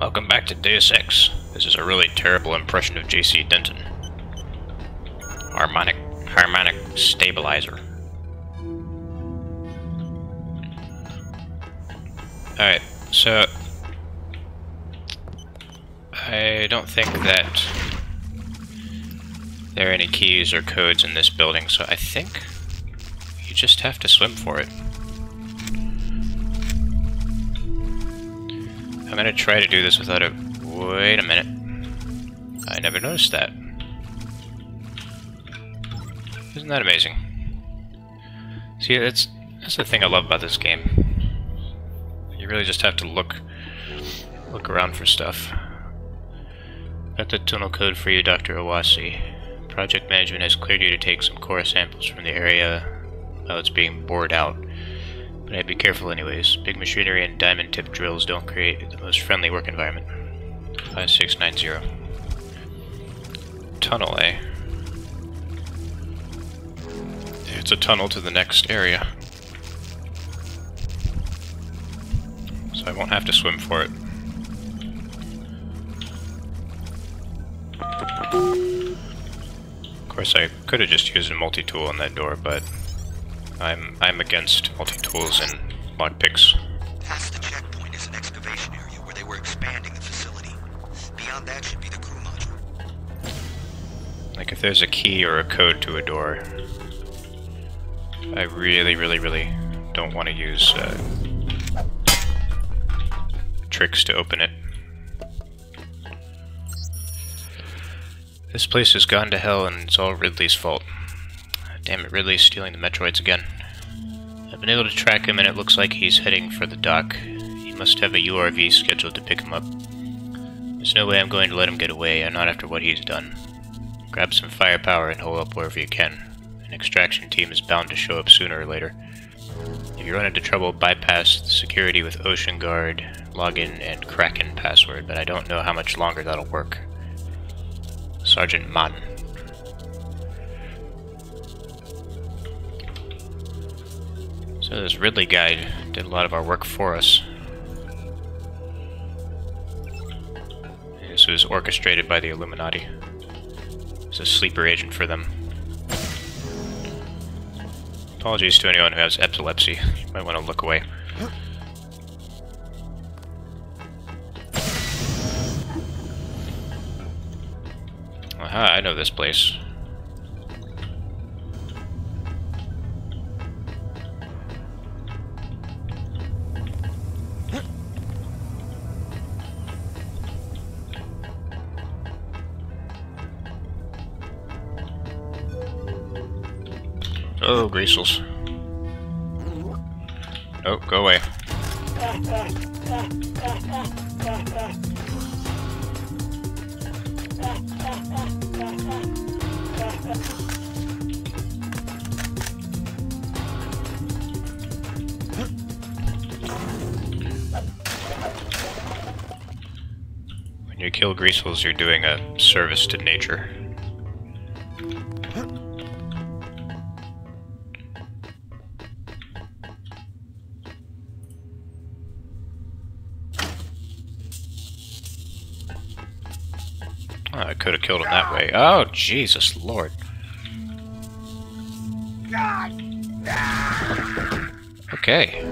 Welcome back to Deus Ex. This is a really terrible impression of J.C. Denton. Harmonic, harmonic stabilizer. Alright, so... I don't think that there are any keys or codes in this building, so I think you just have to swim for it. I'm gonna try to do this without a... Wait a minute. I never noticed that. Isn't that amazing? See, that's, that's the thing I love about this game. You really just have to look look around for stuff. Got the tunnel code for you, Dr. Owasi. Project management has cleared you to take some core samples from the area while it's being bored out. But I'd be careful anyways. Big machinery and diamond tip drills don't create the most friendly work environment. 5690. Tunnel, eh? It's a tunnel to the next area. So I won't have to swim for it. Of course, I could have just used a multi-tool on that door, but I'm I'm against multi-tools and lockpicks. Past the checkpoint is an excavation area where they were expanding the facility. Beyond that should be the crew module. Like if there's a key or a code to a door, I really, really, really don't want to use uh, tricks to open it. This place has gone to hell and it's all Ridley's fault. Damn it, Ridley's stealing the Metroids again. I've been able to track him and it looks like he's heading for the dock. He must have a URV scheduled to pick him up. There's no way I'm going to let him get away, and not after what he's done. Grab some firepower and hole up wherever you can. An extraction team is bound to show up sooner or later. If you run into trouble, bypass the security with Ocean Guard, login, and Kraken password, but I don't know how much longer that'll work. Sergeant Mann. So this Ridley guy did a lot of our work for us. This was orchestrated by the Illuminati. He's a sleeper agent for them. Apologies to anyone who has epilepsy. You might want to look away. Aha, I know this place. Greasels. Oh, go away. When you kill Greasels, you're doing a service to nature. Killed him that way. Oh, Jesus Lord. Okay.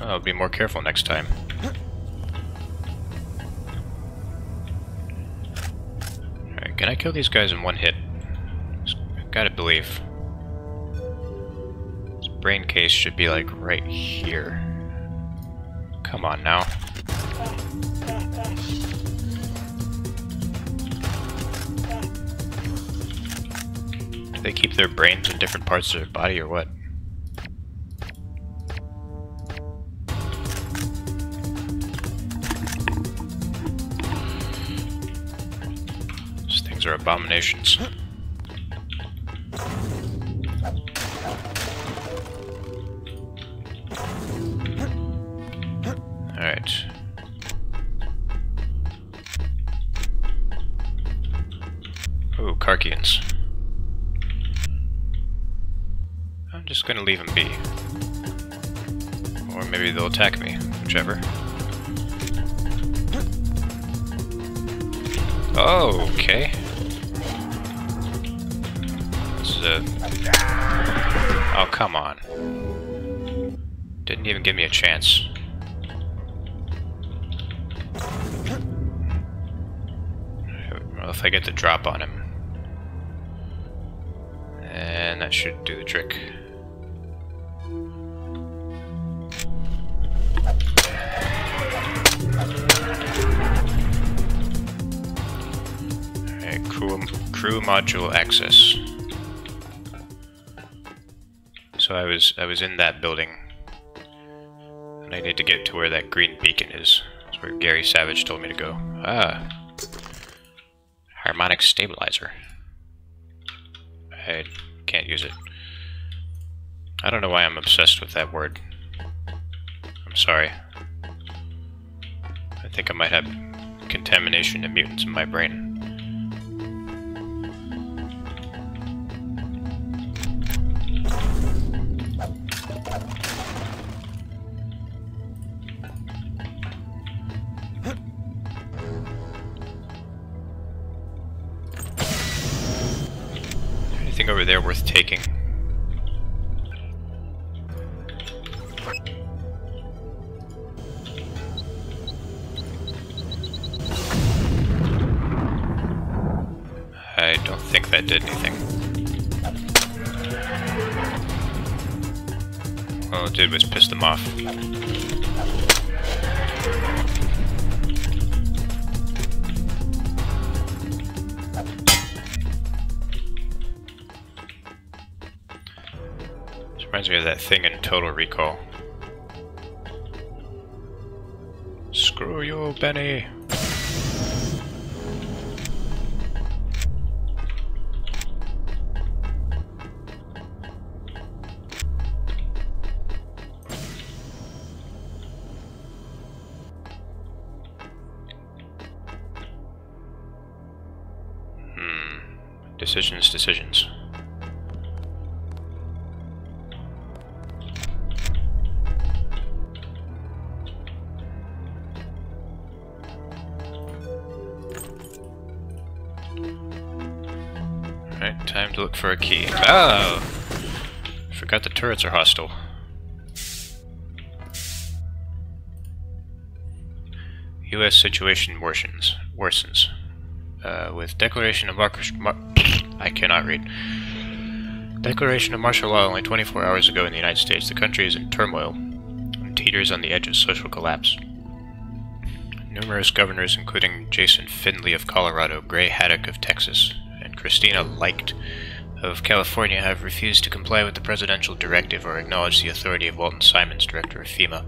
I'll be more careful next time. Alright, can I kill these guys in one hit? I gotta believe. This brain case should be like right here. Come on now. Their brains in different parts of their body or what? These things are abominations. Whichever. Oh, okay. This is a... Oh, come on. Didn't even give me a chance. Well, if I get the drop on him. And that should do the trick. Crew, crew module access. So I was I was in that building. And I need to get to where that green beacon is. That's where Gary Savage told me to go. Ah. Harmonic stabilizer. I can't use it. I don't know why I'm obsessed with that word. I'm sorry. I think I might have contamination and mutants in my brain. Total Recall. Screw you, Benny! Hmm. Decisions, decisions. Oh! Forgot the turrets are hostile. U.S. situation worsens. worsens. Uh, with declaration of I cannot read. Declaration of martial law only 24 hours ago in the United States, the country is in turmoil and teeters on the edge of social collapse. Numerous governors, including Jason Findley of Colorado, Gray Haddock of Texas, and Christina Leicht of California, have refused to comply with the presidential directive or acknowledge the authority of Walton Simons, director of FEMA.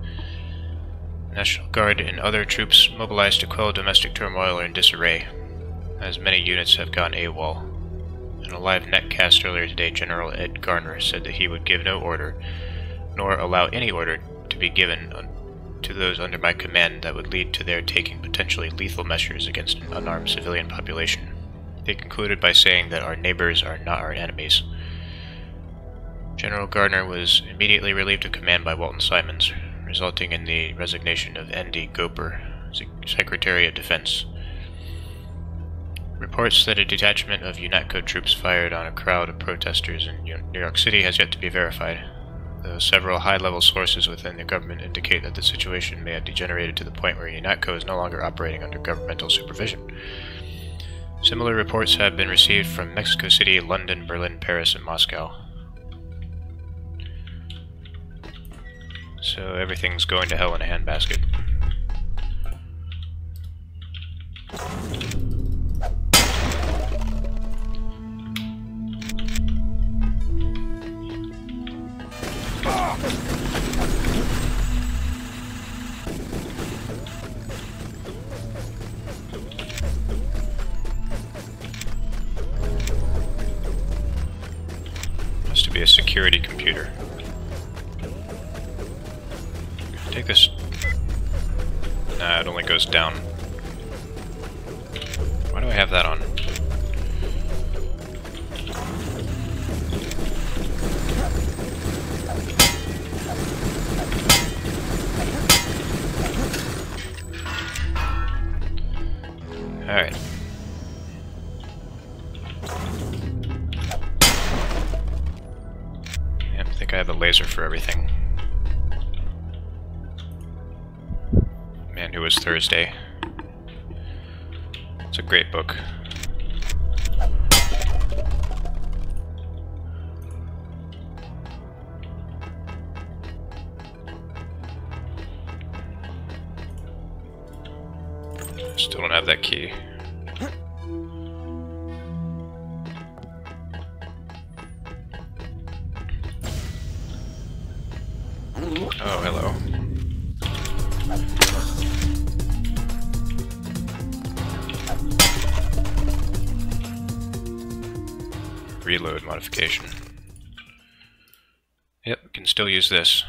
National Guard and other troops mobilized to quell domestic turmoil are in disarray, as many units have gone AWOL. In a live netcast earlier today, General Ed Garner said that he would give no order, nor allow any order to be given to those under my command that would lead to their taking potentially lethal measures against an unarmed civilian population. They concluded by saying that our neighbors are not our enemies. General Gardner was immediately relieved of command by Walton Simons, resulting in the resignation of N.D. Goper, Secretary of Defense. Reports that a detachment of UNATCO troops fired on a crowd of protesters in New York City has yet to be verified, though several high-level sources within the government indicate that the situation may have degenerated to the point where UNATCO is no longer operating under governmental supervision. Similar reports have been received from Mexico City, London, Berlin, Paris, and Moscow. So everything's going to hell in a handbasket. Has be a security computer. Take this. Nah, it only goes down. Why do I have that on? Alright. I have a laser for everything. Man Who Was Thursday. It's a great book. Still don't have that key. Modification. Yep, can still use this.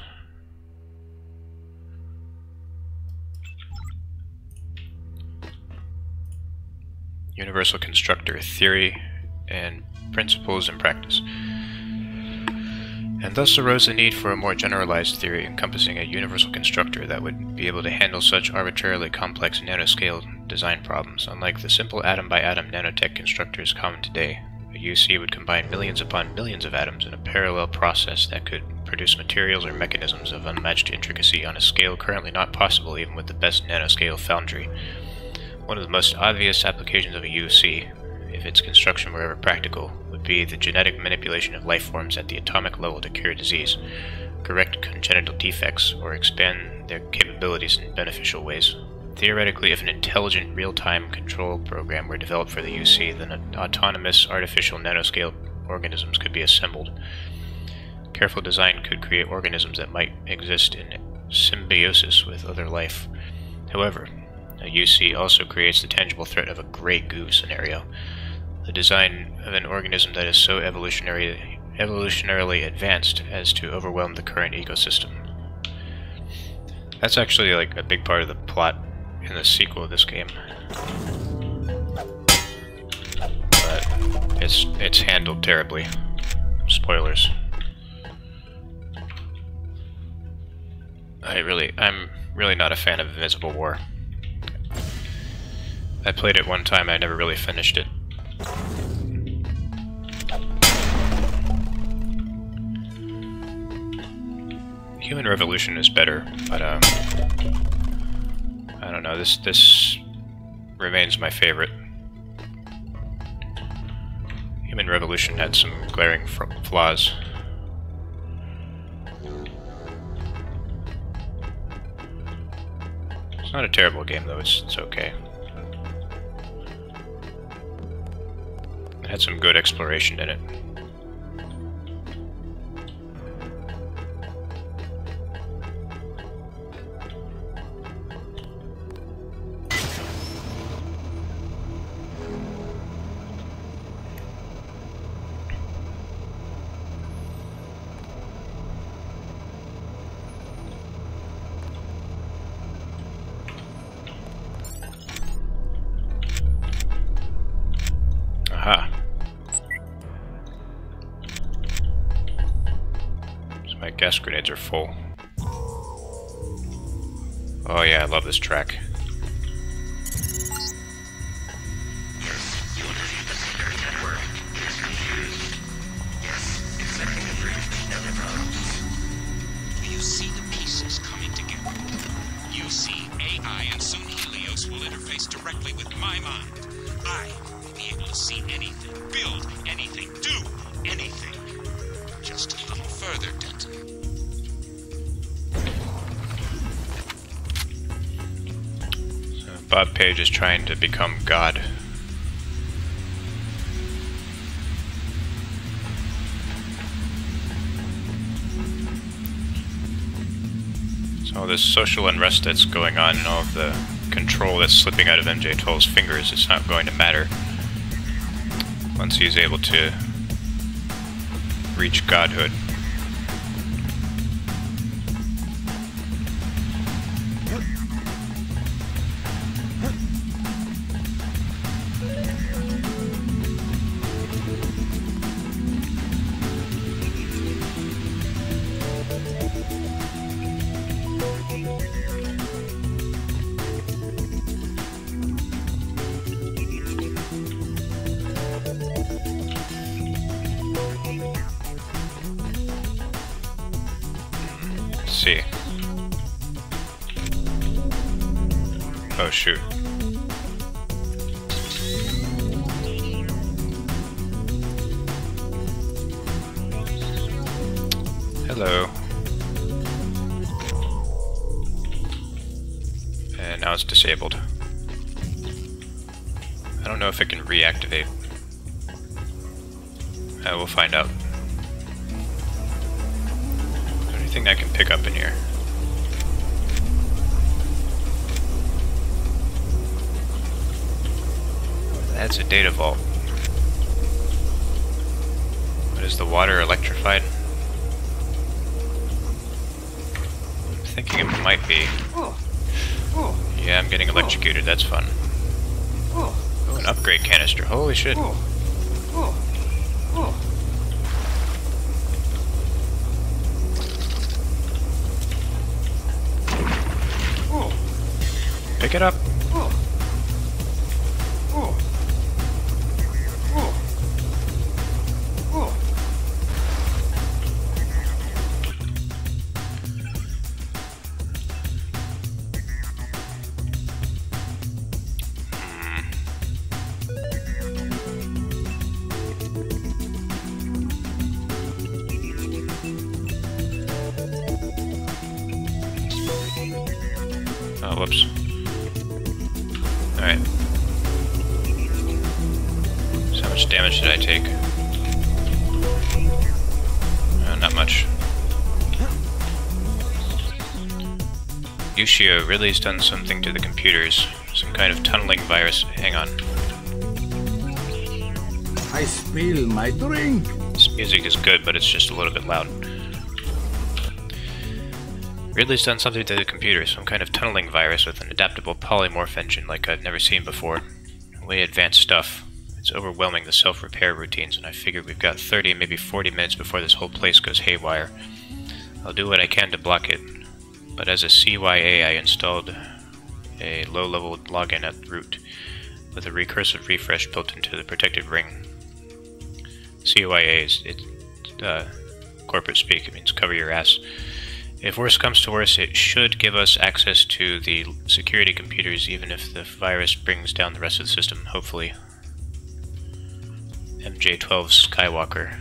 Universal Constructor Theory and Principles and Practice. And thus arose the need for a more generalized theory encompassing a universal constructor that would be able to handle such arbitrarily complex nanoscale design problems. Unlike the simple atom by atom nanotech constructors common today, a UC would combine millions upon millions of atoms in a parallel process that could produce materials or mechanisms of unmatched intricacy on a scale currently not possible even with the best nanoscale foundry. One of the most obvious applications of a UC, if its construction were ever practical, would be the genetic manipulation of life forms at the atomic level to cure disease, correct congenital defects, or expand their capabilities in beneficial ways. Theoretically, if an intelligent real-time control program were developed for the UC, then autonomous artificial nanoscale organisms could be assembled. Careful design could create organisms that might exist in symbiosis with other life. However, a UC also creates the tangible threat of a gray goo scenario. The design of an organism that is so evolutionary, evolutionarily advanced as to overwhelm the current ecosystem. That's actually like a big part of the plot in the sequel of this game. But it's it's handled terribly. Spoilers. I really I'm really not a fan of Invisible War. I played it one time, I never really finished it. Human Revolution is better, but um, I don't know. This this remains my favorite. Human Revolution had some glaring flaws. It's not a terrible game though. It's it's okay. It had some good exploration in it. Grenades are full. Oh yeah, I love this track. Social unrest that's going on and all of the control that's slipping out of MJ12's fingers, it's not going to matter once he's able to reach godhood. Anything I can pick up in here? That's a data vault. But is the water electrified? I'm thinking it might be. Yeah, I'm getting electrocuted. That's fun. Oh, an upgrade canister. Holy shit. Pick it up. Yushio really has done something to the computers. Some kind of tunneling virus. Hang on. I spill my drink. This music is good, but it's just a little bit loud. Ridley's done something to the computer, some kind of tunneling virus with an adaptable polymorph engine like I've never seen before. Way advanced stuff. It's overwhelming the self-repair routines, and I figure we've got 30, maybe 40 minutes before this whole place goes haywire. I'll do what I can to block it, but as a CYA I installed a low-level login at root, with a recursive refresh built into the protected ring. CYA is it, uh, corporate speak. It means cover your ass. If worse comes to worse, it should give us access to the security computers, even if the virus brings down the rest of the system. Hopefully. MJ12 Skywalker.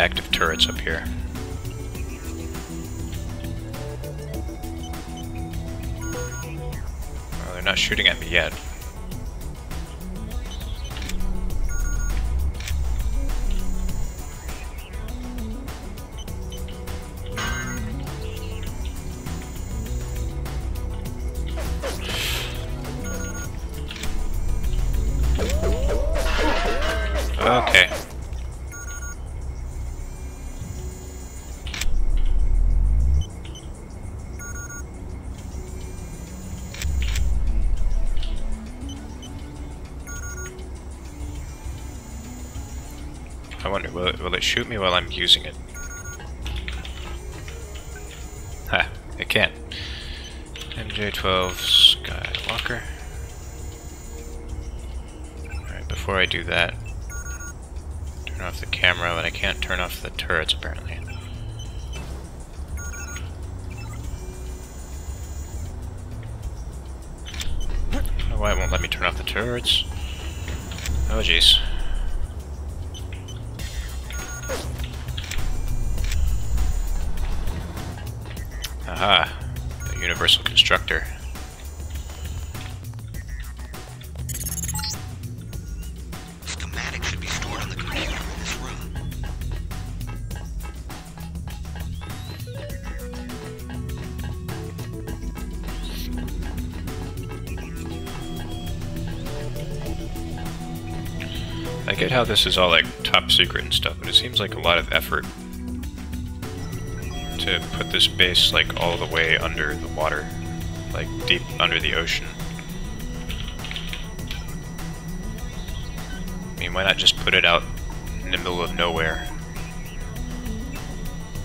Active turrets up here. Well, they're not shooting at me yet. Shoot me while I'm using it? Ha, it can't. MJ12 Skywalker. Alright, before I do that, turn off the camera, but I can't turn off the turrets apparently. I why it won't let me turn off the turrets. Oh jeez. This is all like top secret and stuff, but it seems like a lot of effort to put this base like all the way under the water, like deep under the ocean. I mean, why not just put it out in the middle of nowhere?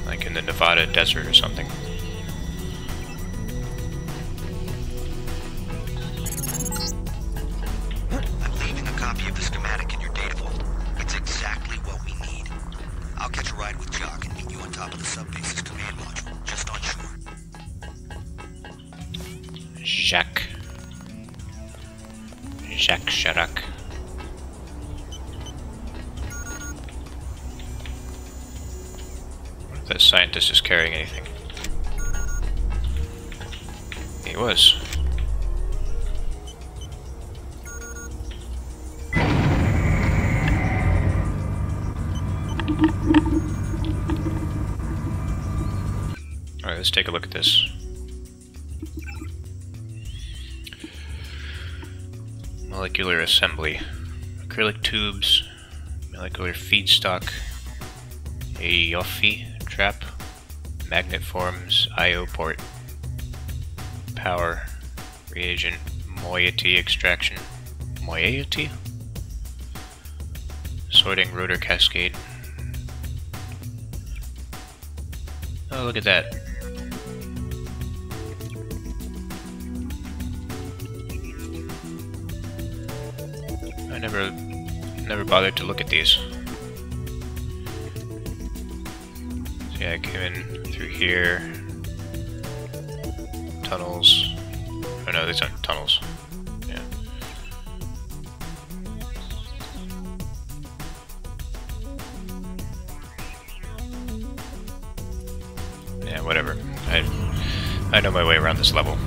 Like in the Nevada desert or something. Jacques. Jacques Chirac. That scientist is carrying anything? He was. Alright, let's take a look at this. Molecular assembly. Acrylic tubes, molecular feedstock, a Ioffe trap, magnet forms, IO port, power, reagent, moiety extraction, moiety? Sorting rotor cascade. Oh, look at that. Bothered to look at these. So yeah, I came in through here. Tunnels. Oh no, these aren't tunnels. Yeah. Yeah, whatever. I, I know my way around this level.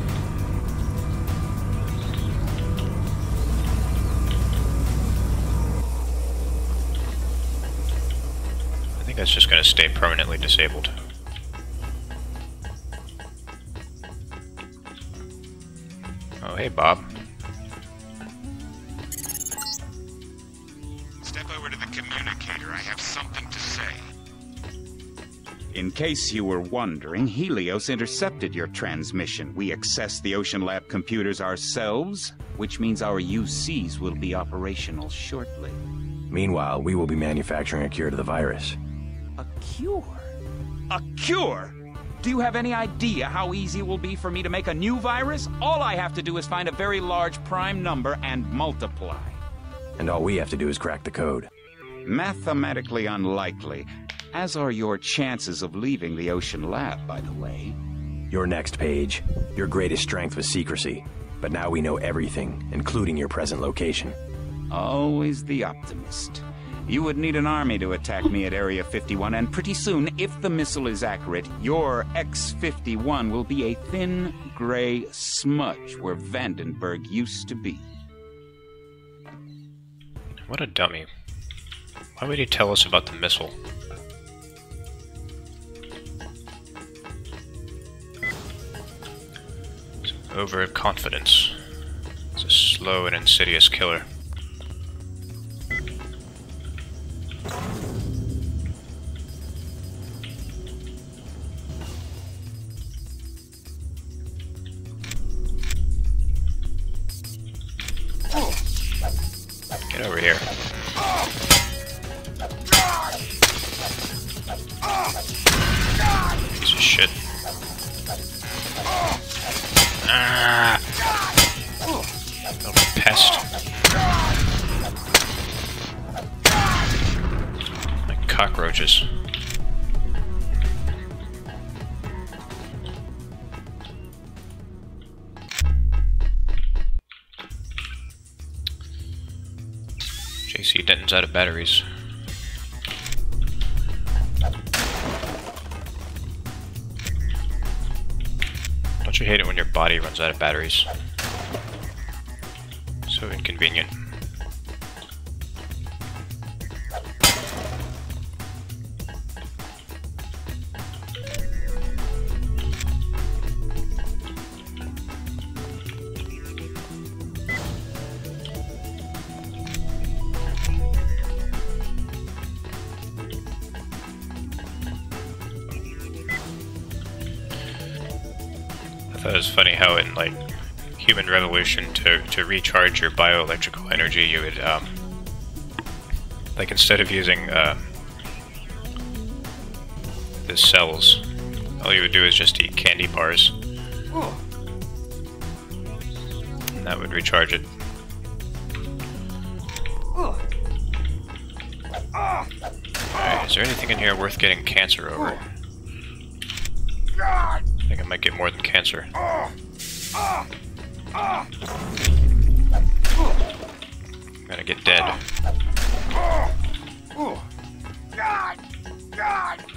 I think that's just going to stay permanently disabled. Oh, hey, Bob. Step over to the communicator. I have something to say. In case you were wondering, Helios intercepted your transmission. We accessed the Ocean Lab computers ourselves, which means our UCs will be operational shortly. Meanwhile, we will be manufacturing a cure to the virus. A cure? A cure? Do you have any idea how easy it will be for me to make a new virus? All I have to do is find a very large prime number and multiply. And all we have to do is crack the code. Mathematically unlikely, as are your chances of leaving the Ocean Lab, by the way. Your next page. Your greatest strength was secrecy. But now we know everything, including your present location. Always the optimist. You would need an army to attack me at Area 51, and pretty soon, if the missile is accurate, your X 51 will be a thin, gray smudge where Vandenberg used to be. What a dummy. Why would he tell us about the missile? Overconfidence. It's a slow and insidious killer. Batteries. Don't you hate it when your body runs out of batteries? Revolution to to recharge your bioelectrical energy, you would um, like instead of using uh, the cells, all you would do is just eat candy bars, and that would recharge it. Alright, is there anything in here worth getting cancer over? I think I might get more than cancer. Dead.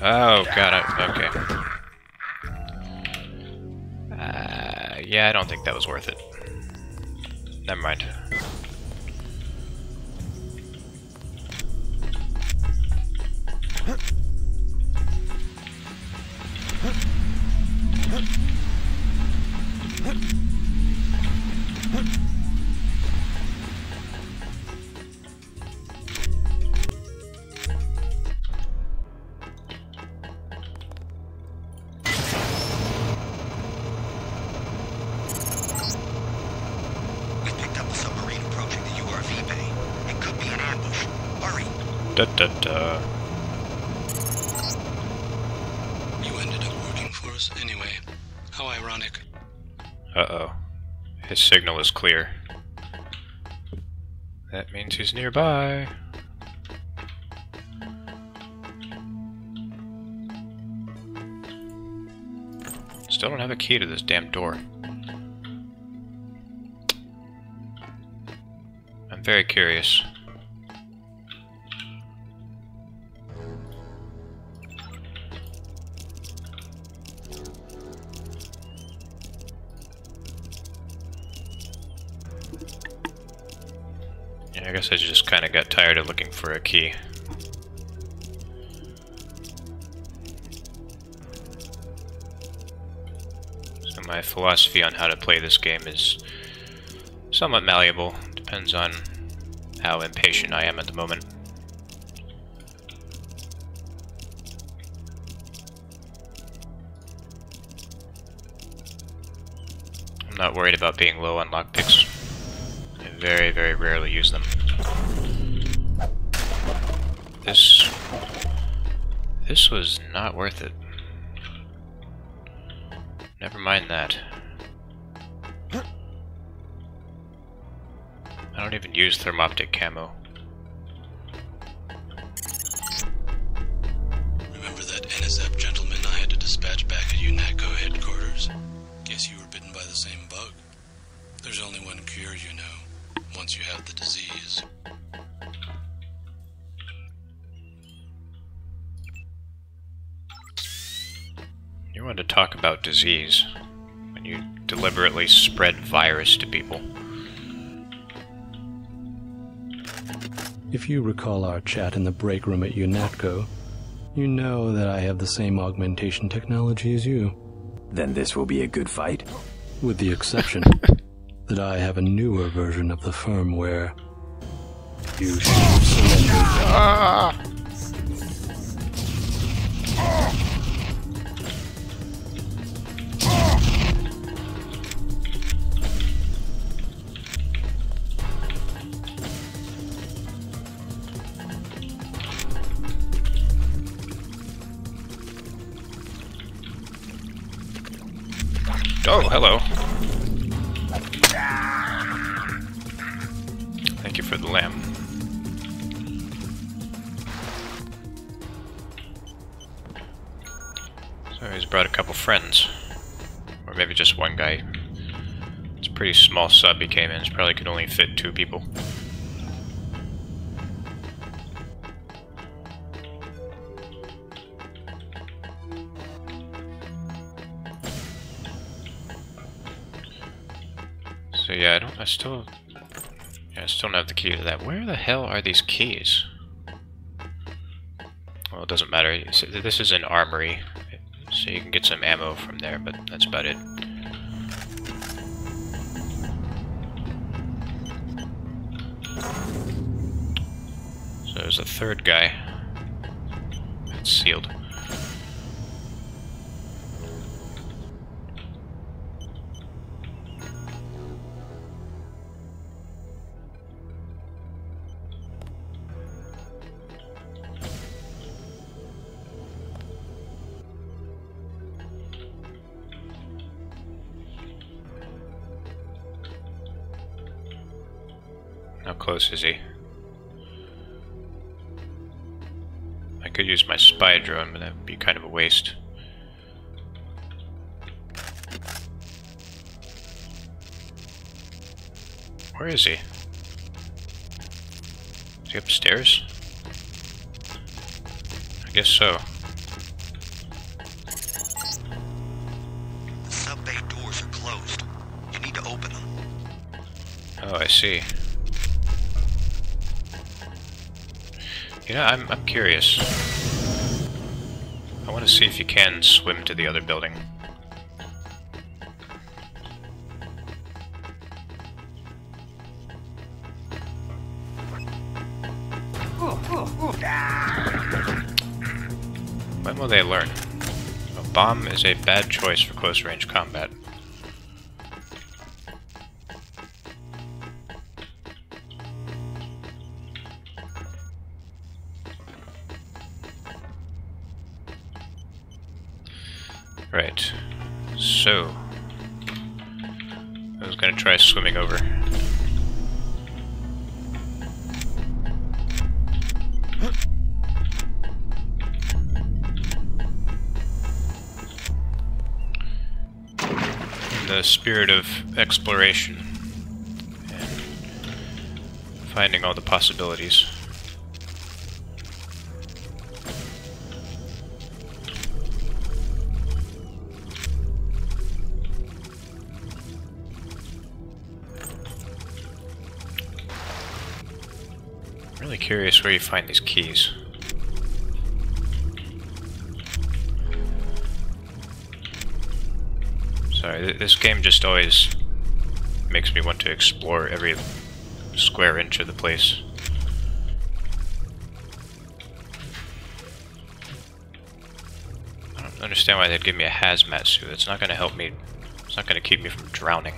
Oh, got it. Okay. Uh, yeah, I don't think that was worth it. Never mind. We've clear. That means he's nearby. Still don't have a key to this damn door. I'm very curious. I just kind of got tired of looking for a key. So my philosophy on how to play this game is somewhat malleable. Depends on how impatient I am at the moment. I'm not worried about being low on lockpicks. I very, very rarely use them. This... This was not worth it. Never mind that. I don't even use thermoptic camo. Disease when you deliberately spread virus to people. If you recall our chat in the break room at UNATCO, you know that I have the same augmentation technology as you, Then this will be a good fight. with the exception that I have a newer version of the firmware. You should have surrendered. Ah! Came in. It probably could only fit two people. So yeah, I don't. I still. Yeah, I still don't have the key to that. Where the hell are these keys? Well, it doesn't matter. This is an armory, so you can get some ammo from there, but that's about it. there's a third guy. It's sealed. How close is he? My spy drone, but that would be kind of a waste. Where is he? Is he upstairs? I guess so. The sub bay doors are closed. You need to open them. Oh, I see. You know, I'm, I'm curious. See if you can swim to the other building. When will they learn? A bomb is a bad choice for close range combat. Over. In the spirit of exploration and finding all the possibilities. Curious where you find these keys. Sorry, th this game just always makes me want to explore every square inch of the place. I don't understand why they'd give me a hazmat suit. It's not going to help me. It's not going to keep me from drowning.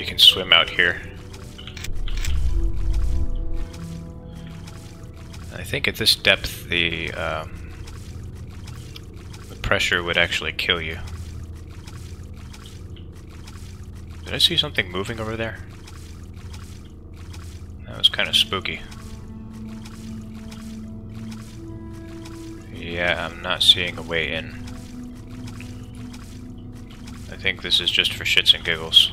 You can swim out here. I think at this depth the um, the pressure would actually kill you. Did I see something moving over there? That was kind of spooky. Yeah, I'm not seeing a way in. I think this is just for shits and giggles.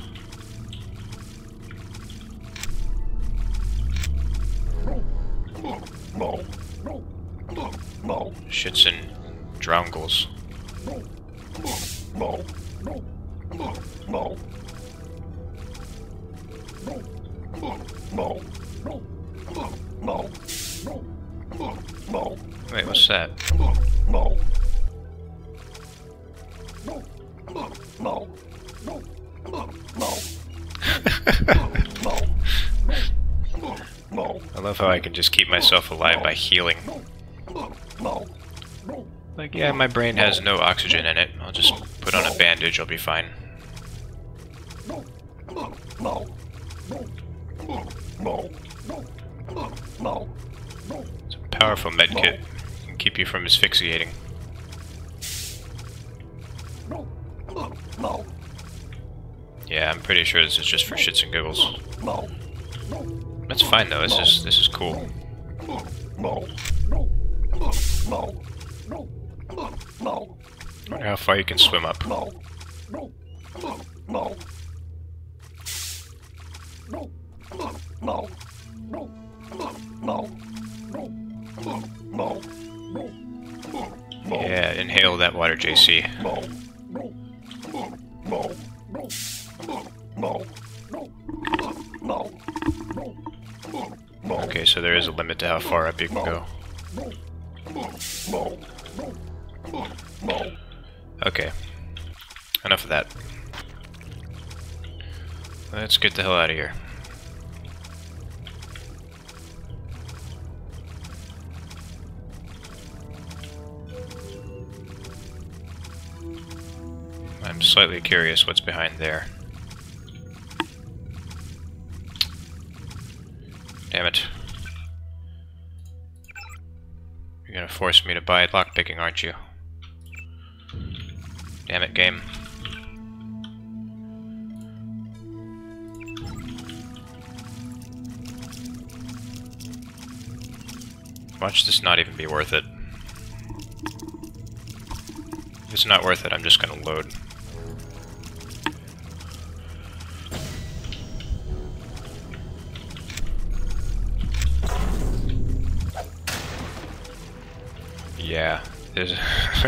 Love how I can just keep myself alive by healing. Like, yeah, my brain has no oxygen in it. I'll just put on a bandage, I'll be fine. It's a powerful medkit. Can keep you from asphyxiating. Yeah, I'm pretty sure this is just for shits and giggles. Fine though. This is this is cool. Wonder how far you can swim up. Yeah, inhale that water, JC. Far up you can go. Okay. Enough of that. Let's get the hell out of here. I'm slightly curious what's behind there. Me to buy lockpicking, aren't you? Damn it, game. Watch this not even be worth it. If it's not worth it, I'm just gonna load.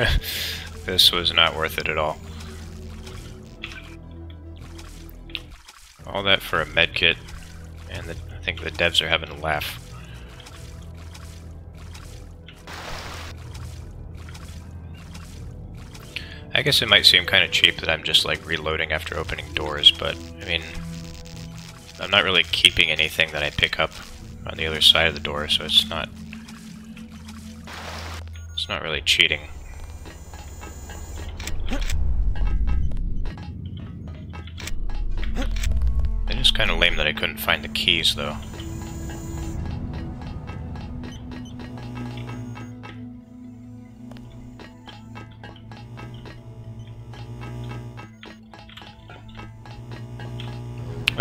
this was not worth it at all. All that for a medkit, and the, I think the devs are having a laugh. I guess it might seem kind of cheap that I'm just like reloading after opening doors, but I mean, I'm not really keeping anything that I pick up on the other side of the door, so it's not it's not really cheating. It is kind of lame that I couldn't find the keys, though.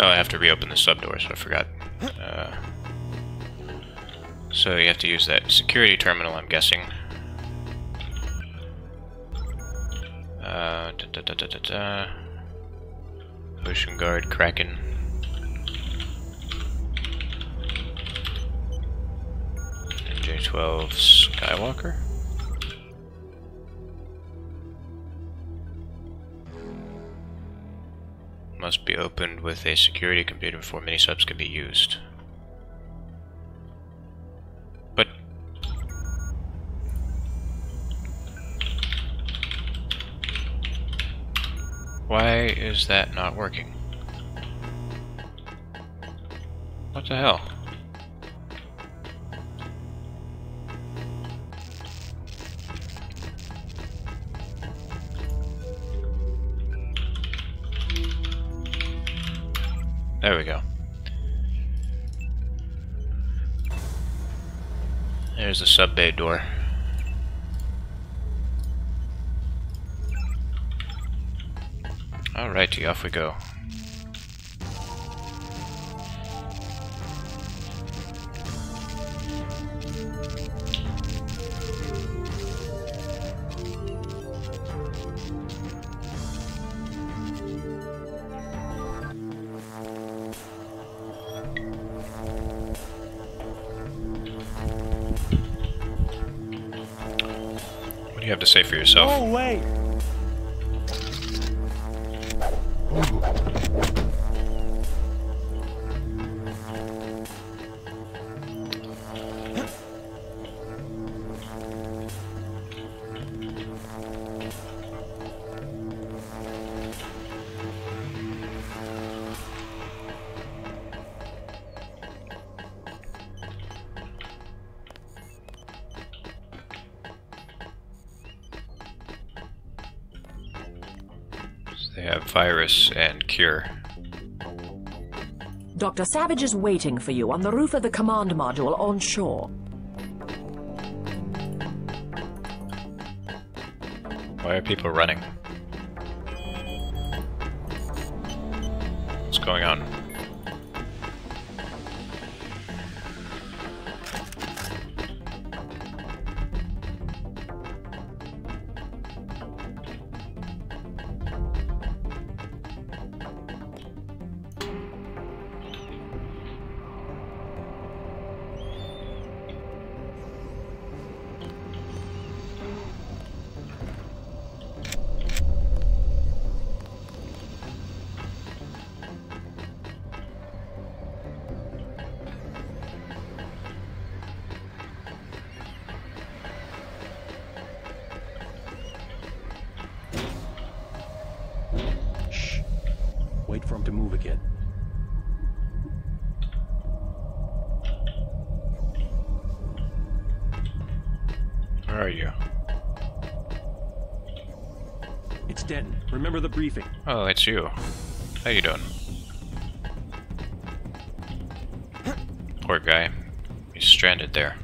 Oh, I have to reopen the sub door, so I forgot. Uh, so you have to use that security terminal, I'm guessing. Uh, da, da, da, da, da, da. Ocean Guard, Kraken. J12 Skywalker? Must be opened with a security computer before mini subs can be used. But why is that not working? What the hell? There we go. There's the sub bay door. Alrighty, off we go. Say for yourself? Oh, wait! They have virus and cure. Dr. Savage is waiting for you on the roof of the command module on shore. Why are people running? you. How you doing? Poor guy. He's stranded there.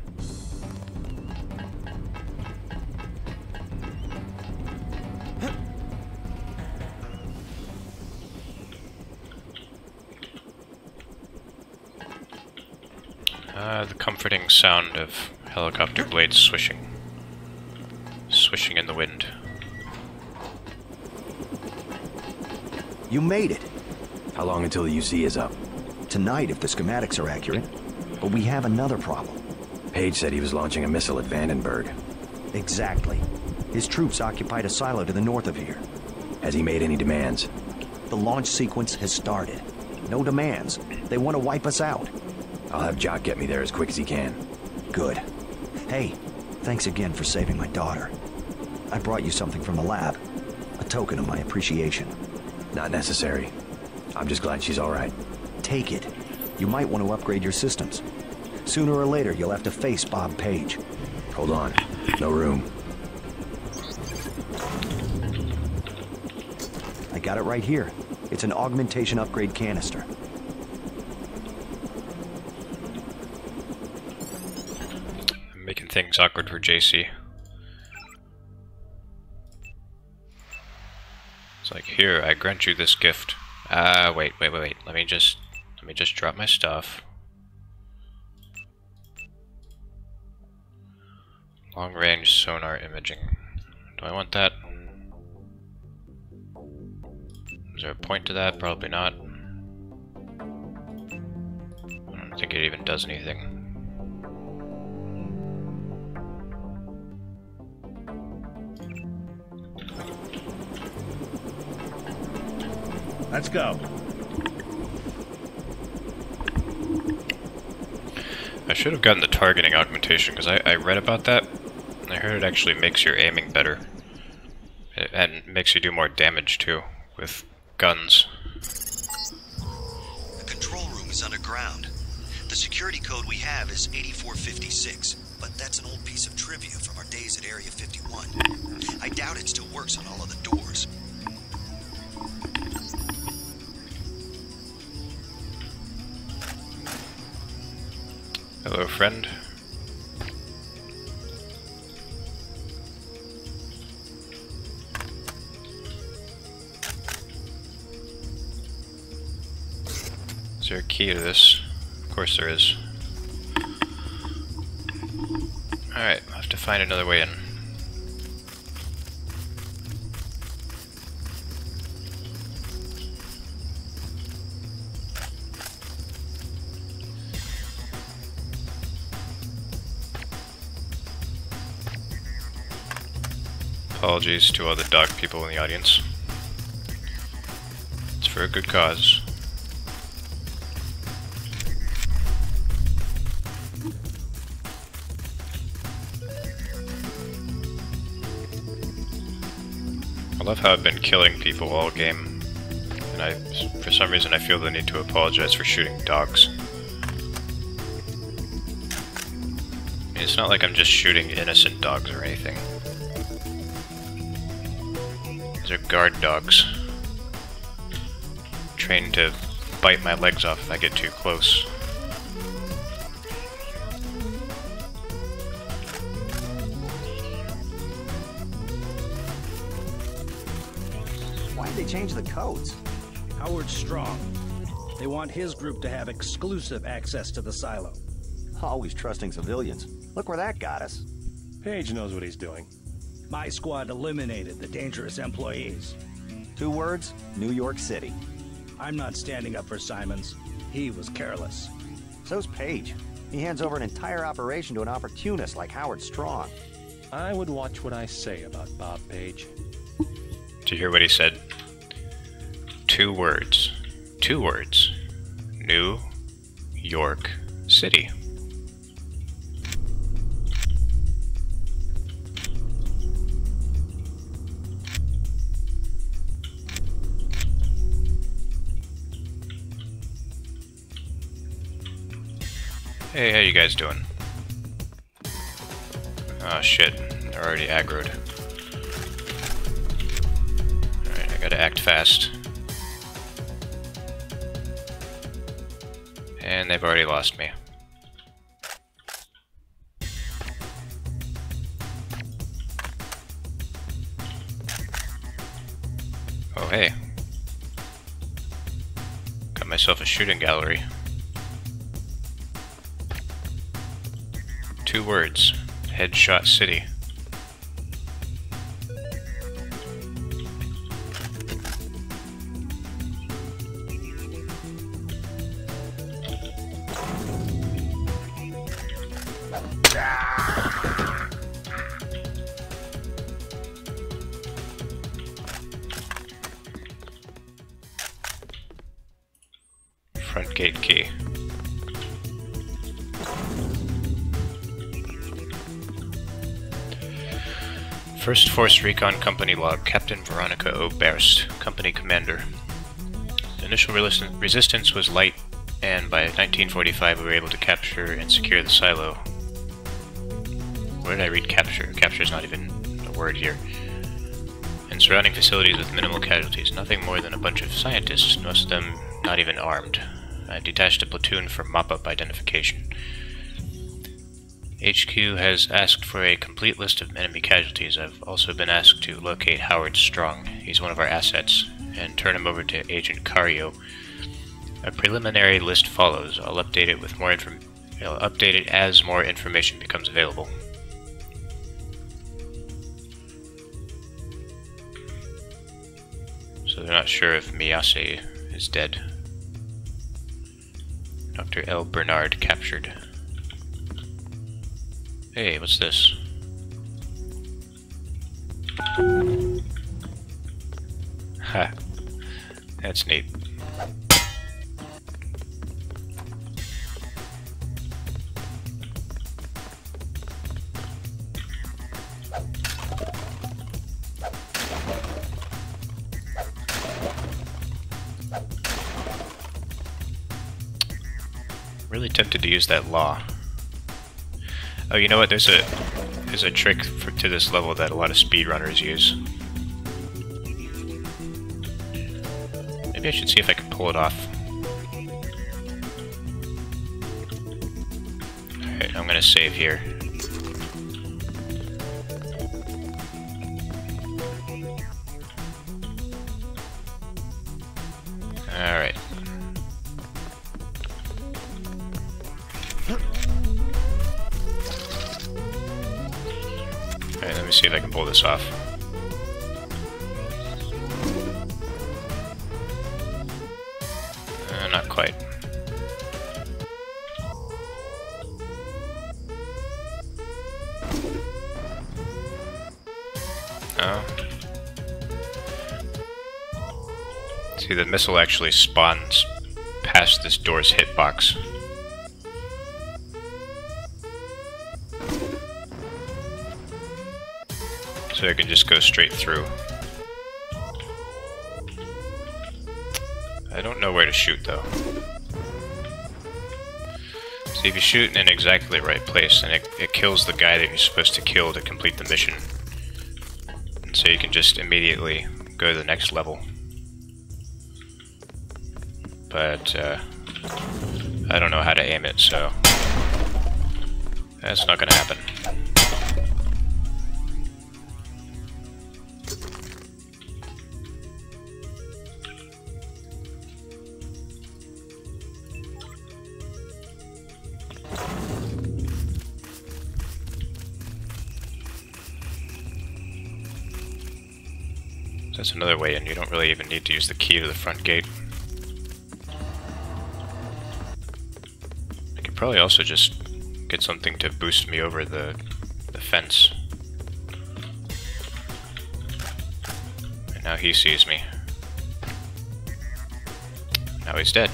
Uh, the comforting sound of helicopter blades swishing. Swishing in the wind. You made it. How long until the UC is up? Tonight, if the schematics are accurate. But we have another problem. Page said he was launching a missile at Vandenberg. Exactly. His troops occupied a silo to the north of here. Has he made any demands? The launch sequence has started. No demands. They want to wipe us out. I'll have Jock get me there as quick as he can. Good. Hey, thanks again for saving my daughter. I brought you something from the lab. A token of my appreciation. Not necessary. I'm just glad she's alright. Take it. You might want to upgrade your systems. Sooner or later, you'll have to face Bob Page. Hold on. No room. I got it right here. It's an augmentation upgrade canister. I'm making things awkward for JC. It's like, here, I grant you this gift. Ah, uh, wait, wait, wait, wait. Let me just, let me just drop my stuff. Long range sonar imaging. Do I want that? Is there a point to that? Probably not. I don't think it even does anything. Let's go. I should have gotten the targeting augmentation, because I, I read about that. I heard it actually makes your aiming better. It, and makes you do more damage, too, with guns. The control room is underground. The security code we have is 8456, but that's an old piece of trivia from our days at Area 51. I doubt it still works on all of the doors. Hello, friend. Is there a key to this? Of course there is. Alright, I'll have to find another way in. Apologies to all the dog people in the audience. It's for a good cause. I love how I've been killing people all game, and I, for some reason, I feel the need to apologize for shooting dogs. I mean, it's not like I'm just shooting innocent dogs or anything. These are guard dogs. Trained to bite my legs off if I get too close. Why did they change the codes? Howard Strong. They want his group to have exclusive access to the silo. Always trusting civilians. Look where that got us. Page knows what he's doing. My squad eliminated the dangerous employees. Two words, New York City. I'm not standing up for Simons. He was careless. So's Page. He hands over an entire operation to an opportunist like Howard Strong. I would watch what I say about Bob Page. Did you hear what he said? Two words. Two words. New York City. Hey, how you guys doing? Oh shit, they're already aggroed. Alright, I gotta act fast. And they've already lost me. Oh hey. Got myself a shooting gallery. Two words. Headshot City. 1st Force Recon Company log, Captain Veronica Oberst, Company Commander. The initial resistance was light, and by 1945 we were able to capture and secure the silo. Where did I read capture? Capture is not even a word here. And surrounding facilities with minimal casualties, nothing more than a bunch of scientists, most of them not even armed. I detached a platoon for mop-up identification. HQ has asked for a complete list of enemy casualties. I've also been asked to locate Howard Strong. He's one of our assets, and turn him over to Agent Cario. A preliminary list follows. I'll update it with more inform. I'll update it as more information becomes available. So they're not sure if Miyase is dead. Dr. L. Bernard captured. Hey, what's this? Ha. That's neat. Really tempted to use that law. Oh, you know what? There's a there's a trick for, to this level that a lot of speedrunners use. Maybe I should see if I can pull it off. Alright, I'm gonna save here. Pull this off. Uh, not quite. Oh. See, the missile actually spawns past this door's hitbox. So I can just go straight through. I don't know where to shoot though. See, if you shoot in exactly the right place, then it, it kills the guy that you're supposed to kill to complete the mission. And so you can just immediately go to the next level. But, uh, I don't know how to aim it, so that's not gonna happen. That's another way in. You don't really even need to use the key to the front gate. I could probably also just get something to boost me over the, the fence. And now he sees me. Now he's dead.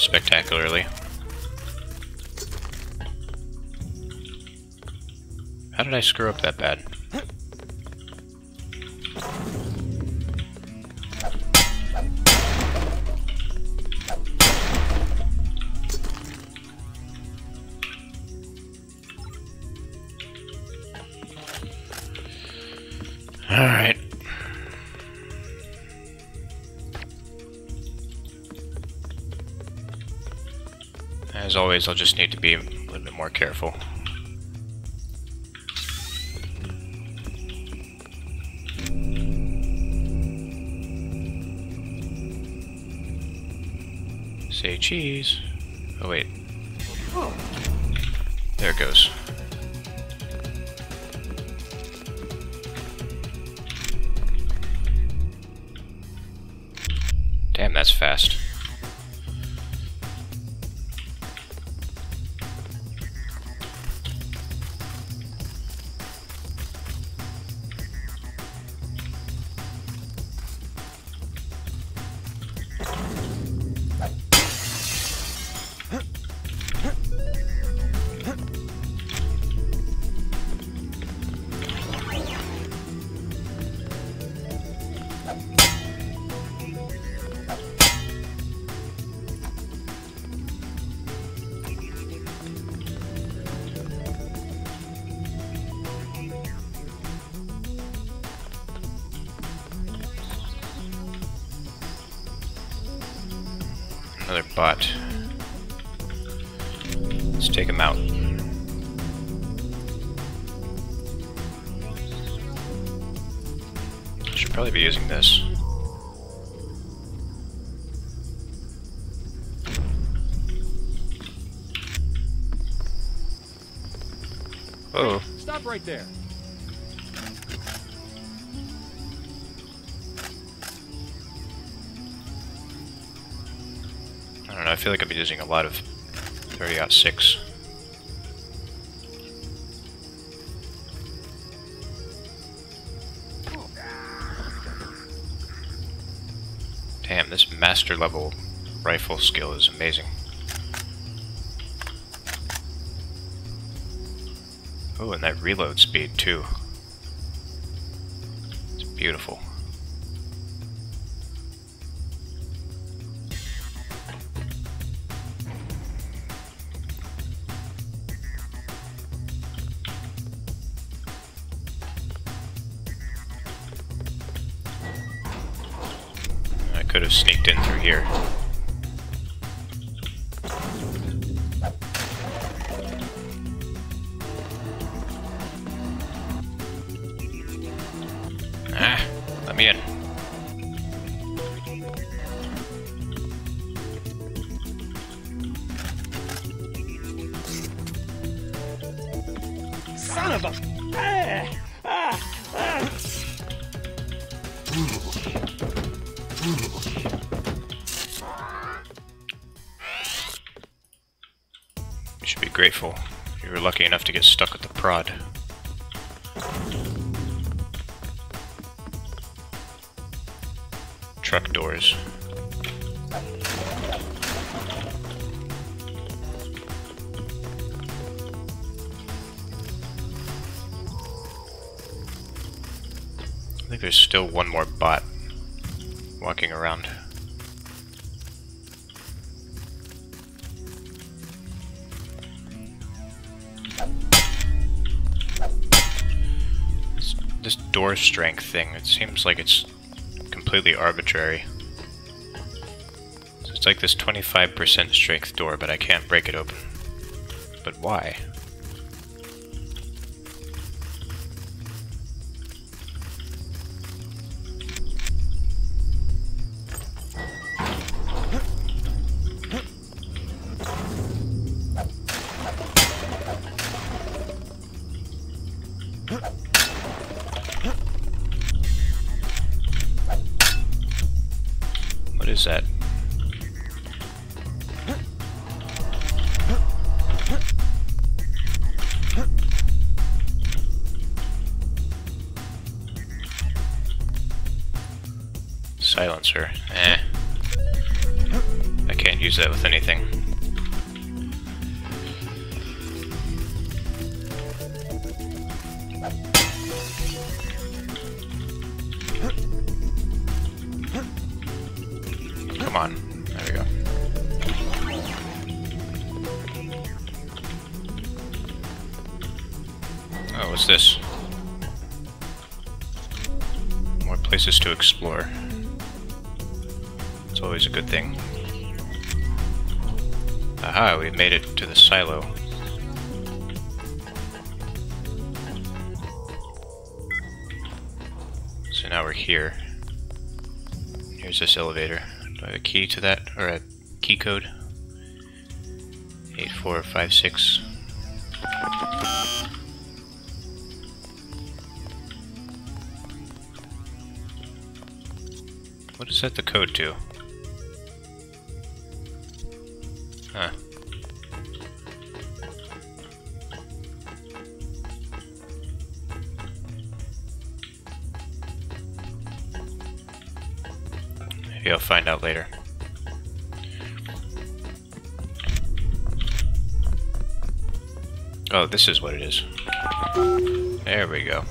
Spectacularly. How did I screw up that bad? I'll just need to be a little bit more careful. Say cheese. Oh wait. Oh. There it goes. Should probably be using this. Oh, Stop right there. I don't know, I feel like I've been using a lot of 30 out 6. Master level rifle skill is amazing. Oh, and that reload speed too. It's beautiful. Here. Still one more bot walking around. This, door strength thing, it seems like it's completely arbitrary. So it's like this 25% strength door, but I can't break it open. But why? Is that? Silencer. Eh. I can't use that with anything. To explore. It's always a good thing. Aha, we made it to the silo. So now we're here. Here's this elevator. Do I have a key to that? Or a key code? 8456. That the code to? Huh. Maybe I'll find out later. Oh, this is what it is. There we go.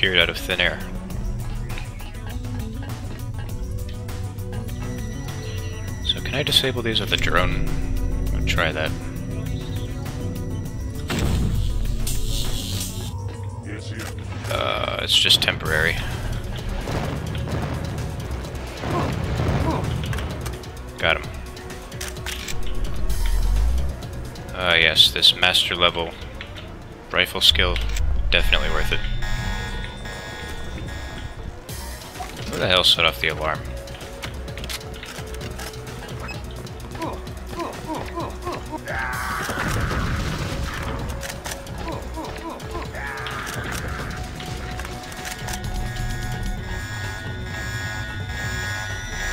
Appeared out of thin air. So can I disable these with the drone? I'll try that. Uh, it's just temporary. Got him. Uh, yes, this master level rifle skill, definitely worth it. The hell set off the alarm?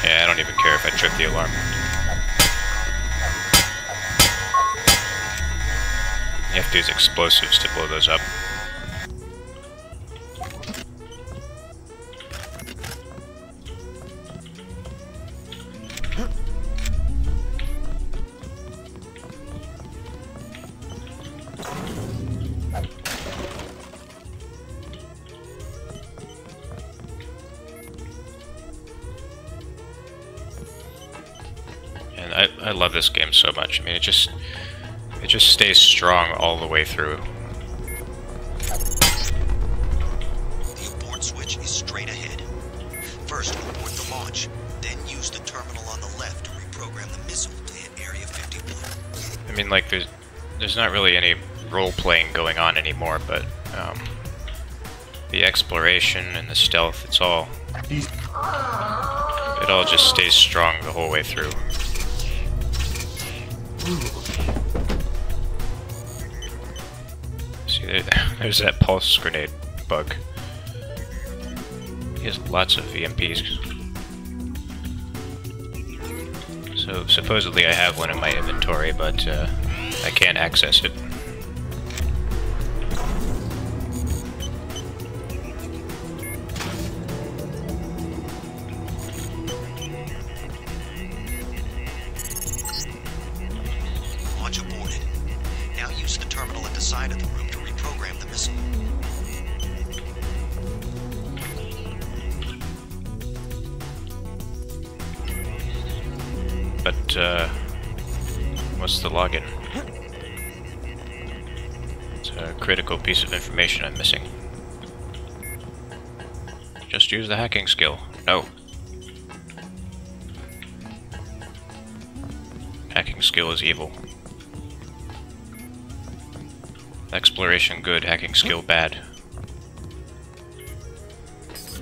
Yeah, I don't even care if I trip the alarm. You have to use explosives to blow those up. Just it just stays strong all the way through. The abort switch is straight ahead. First, abort the launch, then use the terminal on the left to reprogram the missile to hit Area 51. I mean, like there's there's not really any role playing going on anymore, but um, the exploration and the stealth, it's all it all just stays strong the whole way through. There's that pulse grenade bug. He has lots of EMPs. So supposedly I have one in my inventory, but uh, I can't access it. But, uh, what's the login? It's a critical piece of information I'm missing. Just use the hacking skill. No. Hacking skill is evil. Exploration good, hacking skill bad.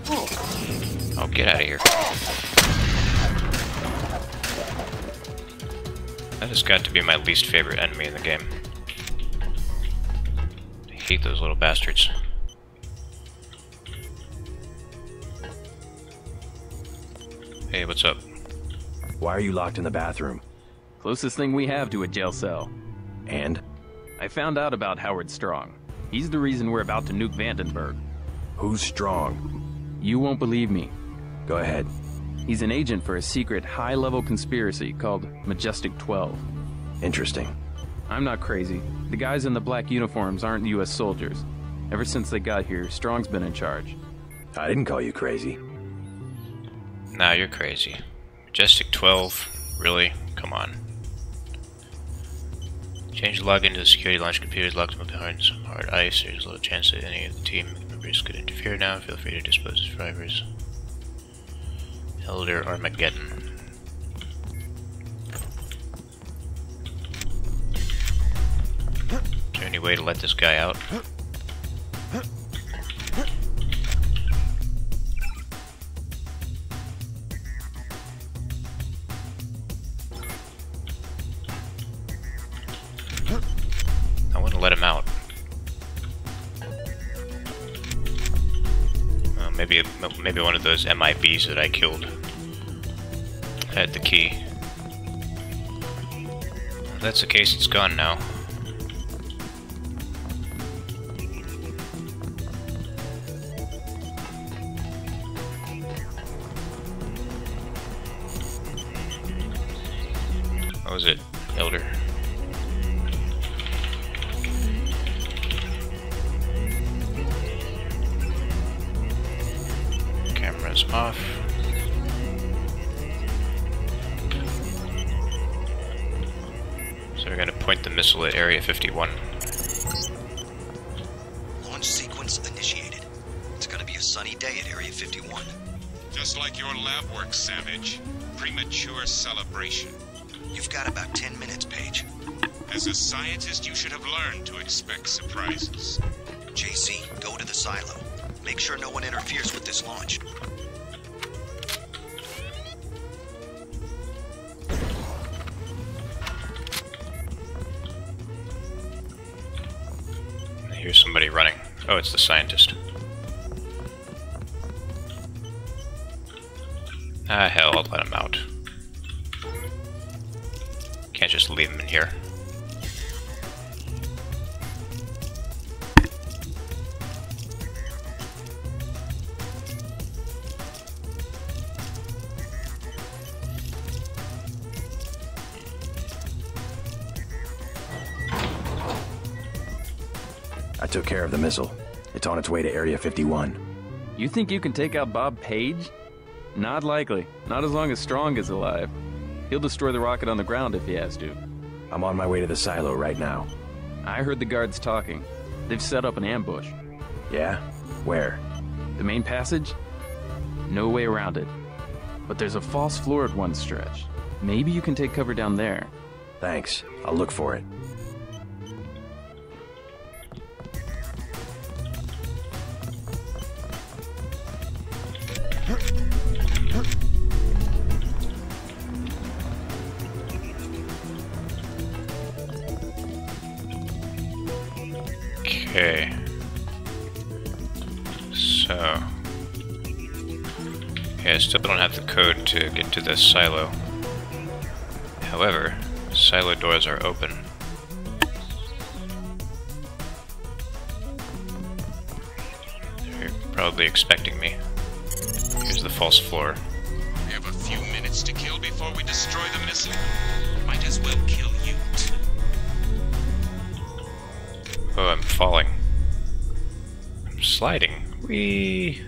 Oh, get out of here. That has got to be my least favorite enemy in the game. I hate those little bastards. Hey, what's up? Why are you locked in the bathroom? Closest thing we have to a jail cell. And? I found out about Howard Strong. He's the reason we're about to nuke Vandenberg. Who's Strong? You won't believe me. Go ahead. He's an agent for a secret, high level conspiracy called Majestic 12. Interesting. I'm not crazy. The guys in the black uniforms aren't US soldiers. Ever since they got here, Strong's been in charge. I didn't call you crazy. Nah, you're crazy. Majestic 12? Really? Come on. Change the login to the security launch computers locked behind some hard ice. There's little chance that any of the team members could interfere now. Feel free to dispose of survivors. Elder Armageddon. Is there any way to let this guy out? Maybe maybe one of those MIBs that I killed had the key. If that's the case, it's gone now. Sequence initiated. It's gonna be a sunny day at Area 51. Just like your lab work, Savage. Premature celebration. You've got about 10 minutes, Page. As a scientist, you should have learned to expect surprises. JC, go to the silo. Make sure no one interferes with this launch. Oh, it's the scientist. Ah, hell, I'll let him out. Can't just leave him in here. Took care of the missile. It's on its way to Area 51. You think you can take out Bob Page? Not likely. Not as long as Strong is alive. He'll destroy the rocket on the ground if he has to. I'm on my way to the silo right now. I heard the guards talking. They've set up an ambush. Yeah? Where? The main passage? No way around it. But there's a false floor at one stretch. Maybe you can take cover down there. Thanks. I'll look for it. To get to this silo. However, silo doors are open. They're probably expecting me. Here's the false floor. We have a few minutes to kill before we destroy the missile. Might as well kill you too. Oh, I'm falling. I'm sliding. Whee!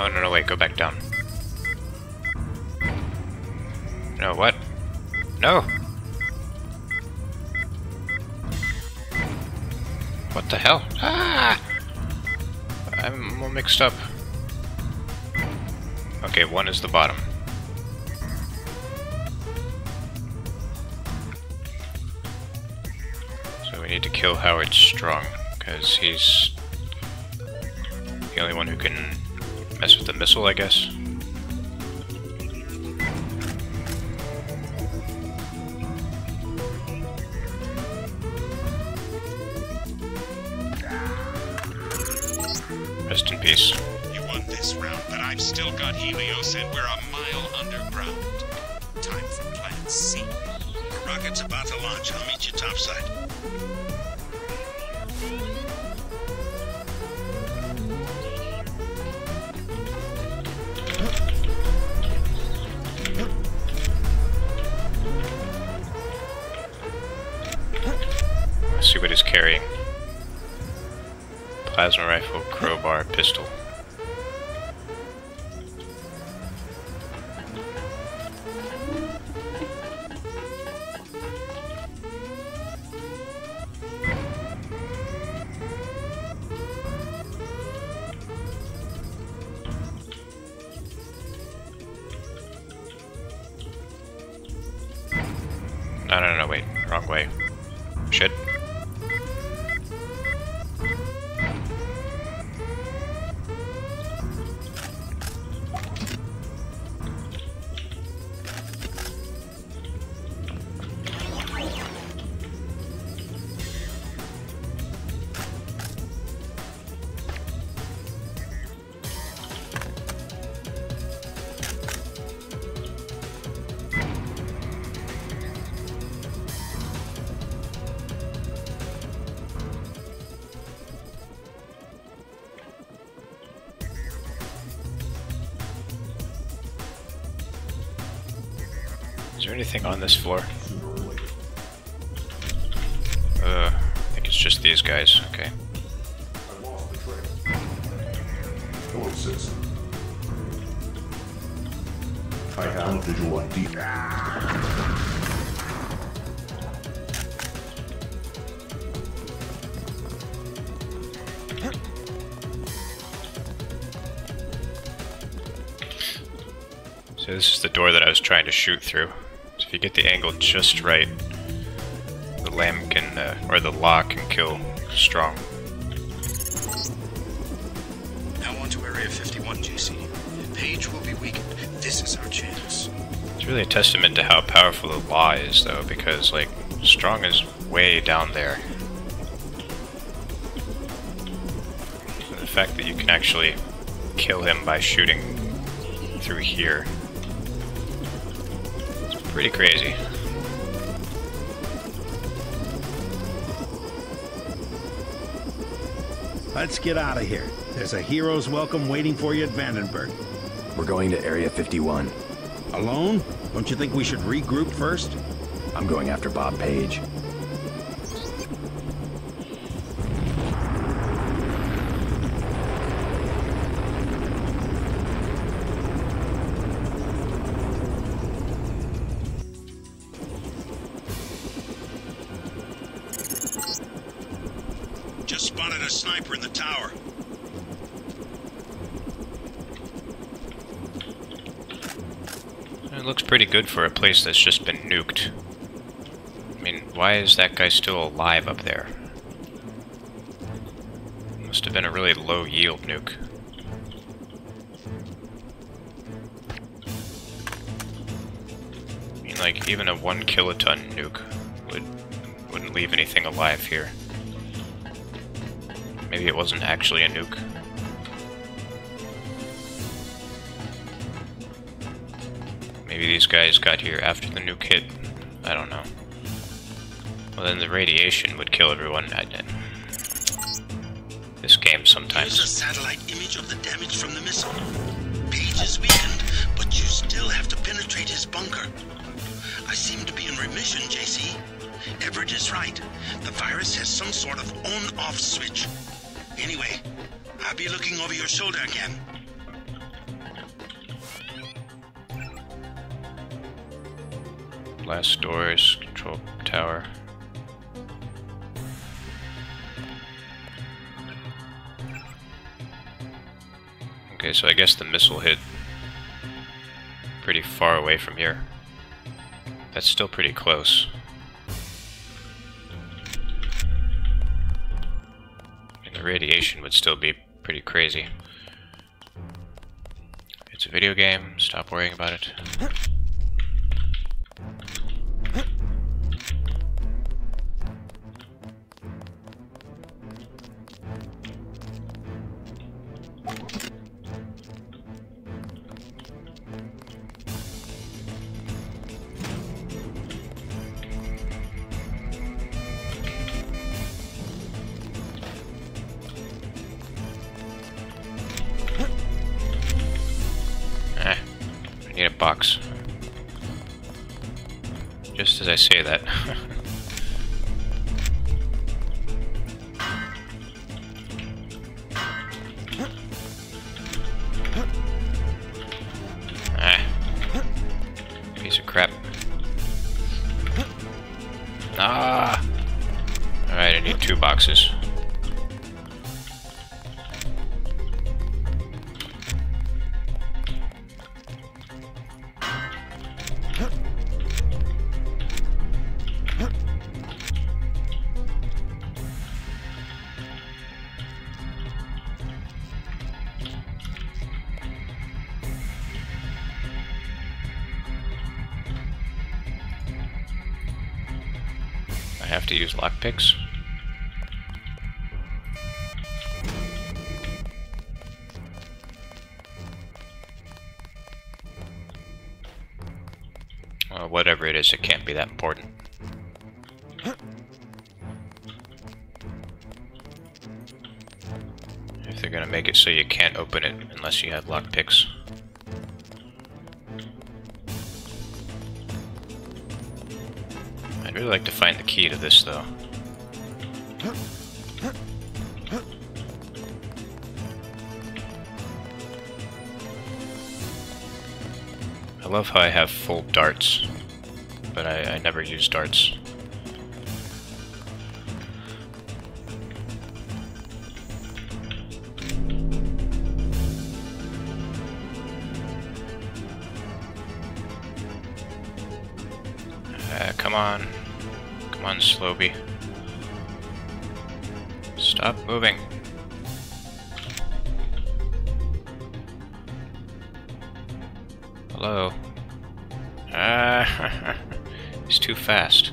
Oh, no, no, wait, go back down. No, what? No! What the hell? Ah! I'm all mixed up. Okay, one is the bottom. So we need to kill Howard Strong, because he's the only one who can the missile, I guess. Crowbar, anything on this floor? Uh, I think it's just these guys. Okay. Hello. I have visual ID. So this is the door that I was trying to shoot through. If you get the angle just right, the LAM can, uh, or the lock can kill Strong. Now on to Area 51, JC. Page will be weakened. This is our chance. It's really a testament to how powerful the LAW is, though, because, like, Strong is way down there. And the fact that you can actually kill him by shooting through here pretty crazy. Let's get out of here. There's a hero's welcome waiting for you at Vandenberg. We're going to Area 51. Alone? Don't you think we should regroup first? I'm going after Bob Page. Good for a place that's just been nuked. I mean, why is that guy still alive up there? Must have been a really low yield nuke. I mean, like, even a one kiloton nuke would, wouldn't leave anything alive here. Maybe it wasn't actually a nuke. Guys got here after the nuke hit. I don't know. Well, then the radiation would kill everyone. I, I, this game sometimes. Here's a satellite image of the damage from the missile. Page is weakened, but you still have to penetrate his bunker. I seem to be in remission, JC. Everett is right. The virus has some sort of on-off switch. Anyway, I'll be looking over your shoulder again. Blast doors, control tower. Okay, so I guess the missile hit pretty far away from here. That's still pretty close. And the radiation would still be pretty crazy. It's a video game, stop worrying about it. To use lockpicks. Well, whatever it is, it can't be that important. If they're gonna make it so you can't open it unless you have lockpicks. This, though. I love how I have full darts, but I, I never use darts. Uh, come on. On. Stop moving. Hello. Ah, he's too fast.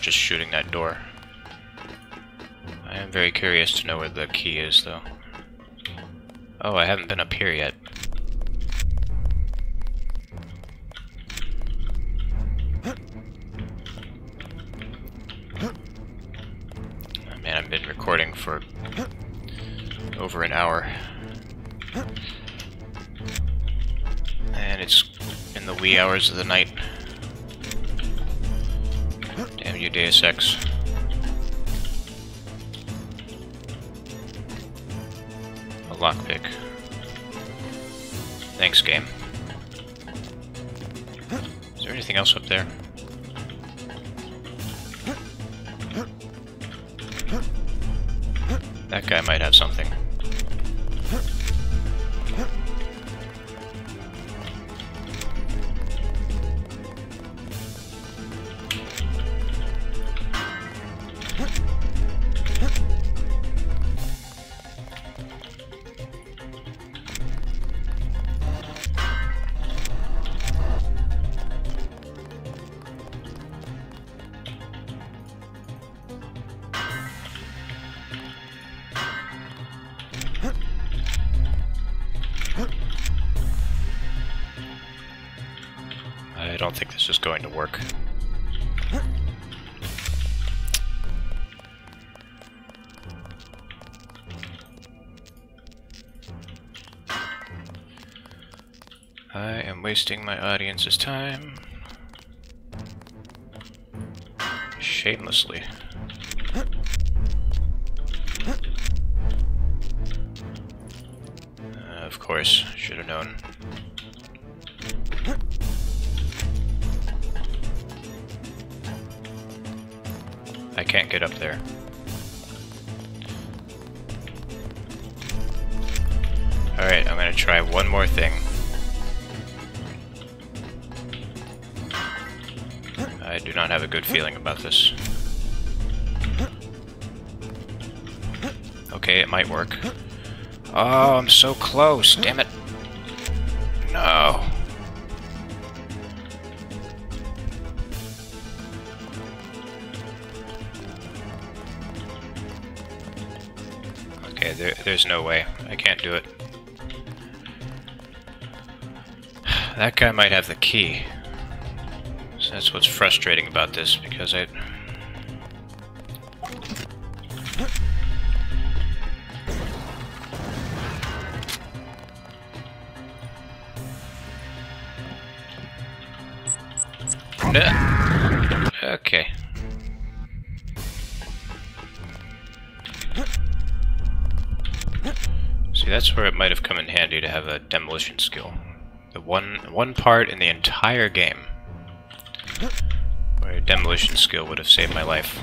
About just shooting that door. I am very curious to know where the key is, though. Oh, I haven't been up here yet. Oh, man, I've been recording for over an hour. And it's in the wee hours of the night. Damn going to work. I am wasting my audience's time. Shamelessly. Uh, of course, should have known. can't get up there. Alright, I'm gonna try one more thing. I do not have a good feeling about this. Okay, it might work. Oh, I'm so close, damn it. No way. I can't do it. That guy might have the key. So that's what's frustrating about this, because I... handy to have a demolition skill. The one one part in the entire game where a demolition skill would have saved my life.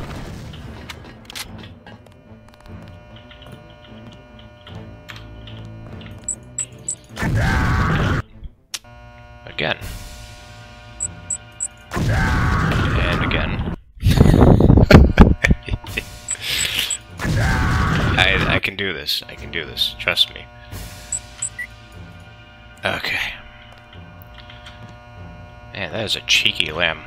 Lamb.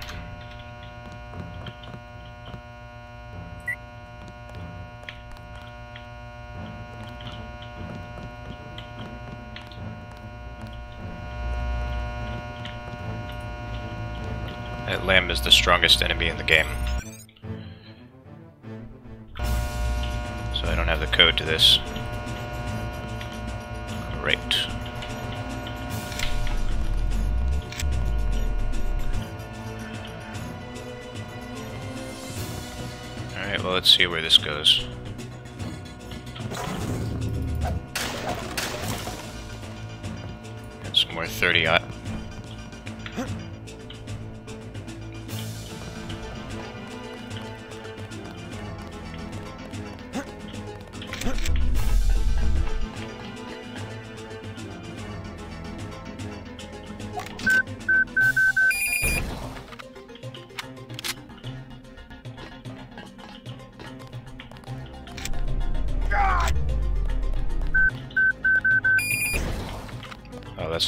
That LAM is the strongest enemy in the game. So I don't have the code to this. Let's see where this goes. Got some more 30 uh,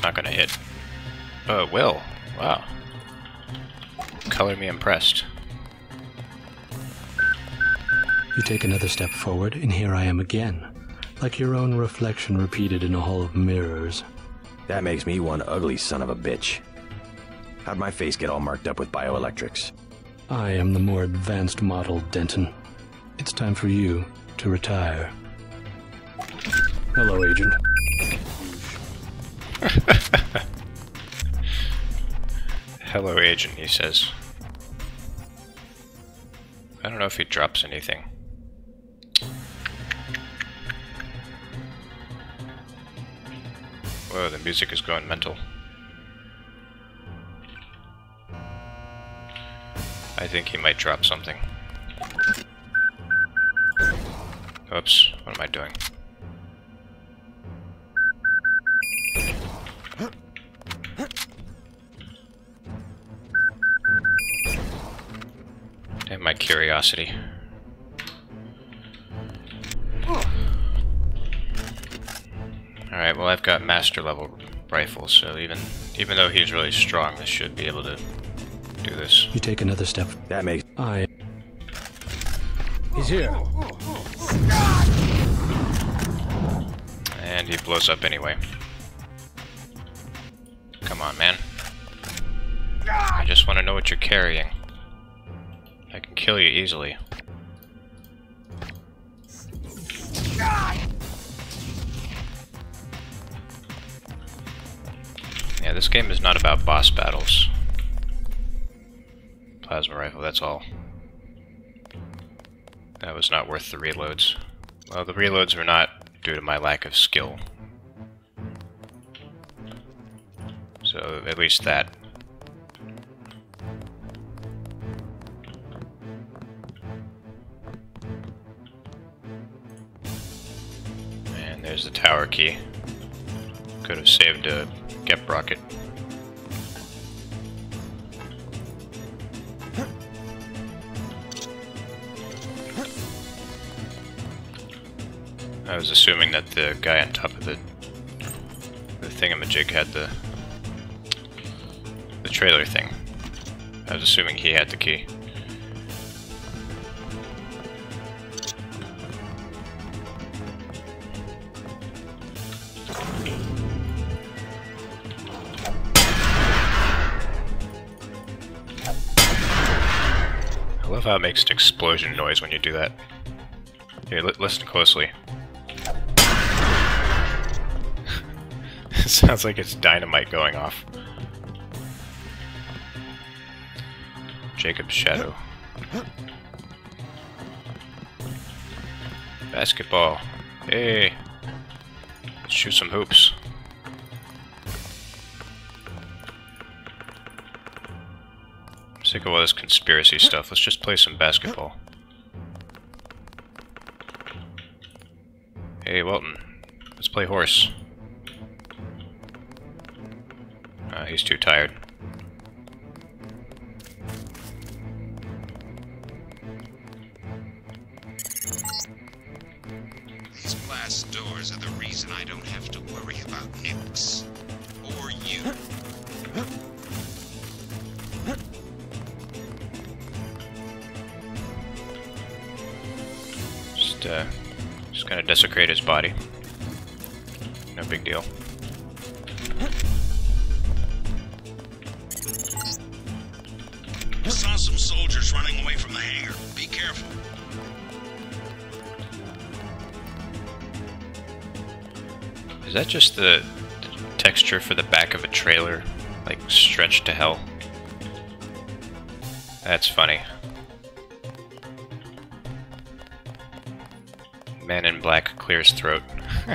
that's not gonna hit. Oh, it will. Wow. Color me impressed. You take another step forward, and here I am again, like your own reflection repeated in a hall of mirrors. That makes me one ugly son of a bitch. How'd my face get all marked up with bioelectrics? I am the more advanced model, Denton. It's time for you to retire. Hello, Agent. Hello, agent, he says. I don't know if he drops anything. Whoa, the music is going mental. I think he might drop something. Oops, what am I doing? Curiosity. Alright, well I've got master level rifles, so even even though he's really strong, this should be able to do this. You take another step. That makes I. He's here. And he blows up anyway. Come on, man. I just want to know what you're carrying. Kill you easily. Yeah, this game is not about boss battles. Plasma rifle, that's all. That was not worth the reloads. Well, the reloads were not due to my lack of skill. So, at least that. There's the tower key. Could have saved a GEP rocket. I was assuming that the guy on top of the the thingamajig had the the trailer thing. I was assuming he had the key. It makes an explosion noise when you do that. Here, li listen closely. it sounds like it's dynamite going off. Jacob's Shadow. Basketball. Hey. Let's shoot some hoops. Sick of all this conspiracy stuff. Let's just play some basketball. Hey, Walton. Let's play horse. Uh, he's too tired. Body. No big deal. I Saw some soldiers running away from the hangar. Be careful. Is that just the texture for the back of a trailer? Like, stretched to hell? That's funny. Black clears throat.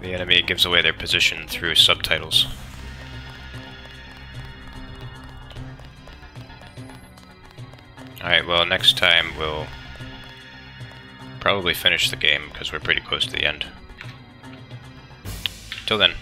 the enemy gives away their position through subtitles. Alright, well, next time we'll probably finish the game because we're pretty close to the end. Till then.